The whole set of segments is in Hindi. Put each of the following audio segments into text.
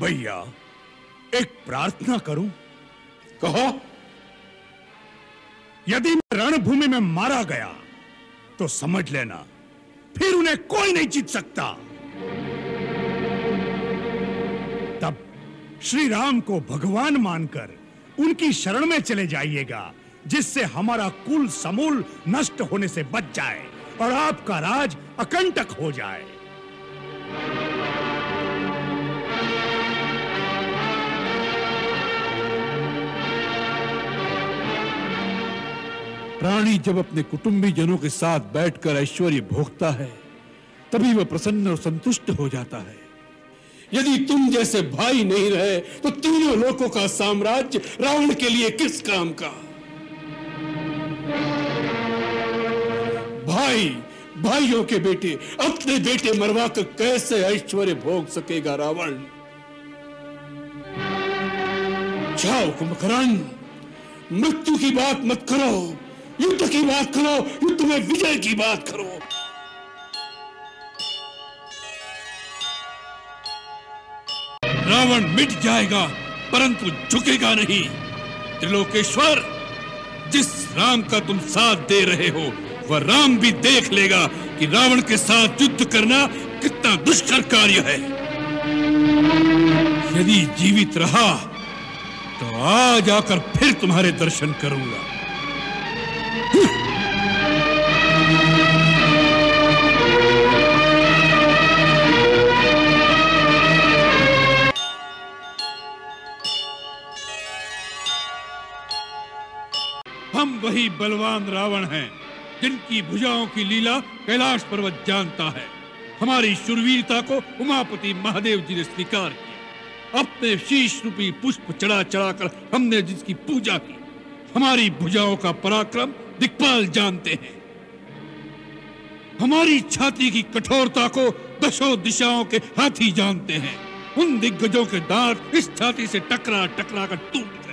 भैया एक प्रार्थना करूँ। कहो। यदि मैं रणभूमि में मारा गया तो समझ लेना फिर उन्हें कोई नहीं जीत सकता। तब श्री राम को भगवान मानकर उनकी शरण में चले जाइएगा जिससे हमारा कुल समूल नष्ट होने से बच जाए और आपका राज अकंटक हो जाए। प्राणी जब अपने कुटुंबी जनों के साथ बैठकर ऐश्वर्य भोगता है, तभी वह प्रसन्न और संतुष्ट हो जाता है। यदि तुम जैसे भाई नहीं रहे तो तीनों लोगों का साम्राज्य रावण के लिए किस काम का? भाई, भाइयों के बेटे, अपने बेटे मरवा कर कैसे ऐश्वर्य भोग सकेगा रावण? जाओ कुंभकर्ण, मृत्यु की बात मत करो। युद्ध की बात करो, युद्ध में विजय की बात करो। रावण मिट जाएगा, परंतु झुकेगा नहीं। त्रिलोकेश्वर, जिस राम का तुम साथ दे रहे हो, वह राम भी देख लेगा कि रावण के साथ युद्ध करना कितना दुष्कर कार्य है। यदि जीवित रहा तो आज आकर फिर तुम्हारे दर्शन करूँगा। हम वही बलवान रावण हैं, जिनकी भुजाओं की लीला कैलाश पर्वत जानता है। हमारी शुरवीरता को उमापति महादेव जी ने स्वीकार किया। अपने शीश रूपी पुष्प चढ़ा चढ़ाकर हमने जिसकी पूजा की, हमारी भुजाओं का पराक्रम दिक्पाल जानते हैं। हमारी छाती की कठोरता को दशों दिशाओं के हाथी जानते हैं। उन दिग्गजों के दांत इस छाती से टकरा टकरा कर टूट गए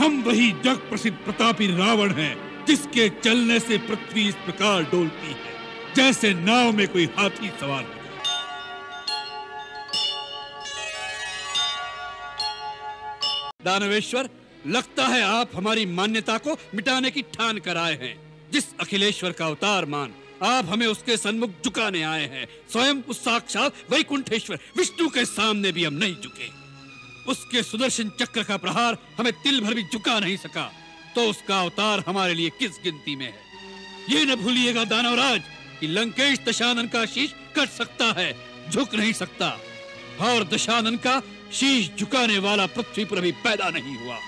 हम वही जग प्रसिद्ध प्रतापी रावण हैं, जिसके चलने से पृथ्वी इस प्रकार डोलती है, जैसे नाव में कोई हाथी सवार हो दानवेश्वर, लगता है आप हमारी मान्यता को मिटाने की ठान कर आए हैं। जिस अखिलेश्वर का अवतार मान, आप हमें उसके सन्मुख झुकाने आए हैं। स्वयं उस साक्षात वैकुंठेश्वर, विष्णु के सामने भी हम नहीं झुके। उसके सुदर्शन चक्र का प्रहार हमें तिल भर भी झुका नहीं सका। तो उसका अवतार हमारे लिए किस गिनती में है? ये न भूलिएगा दानवराज कि लंकेश दशानन का शीश कट सकता है, झुक नहीं सकता। और दशानन का शीश झुकाने वाला पृथ्वी पर भी पैदा नहीं हुआ।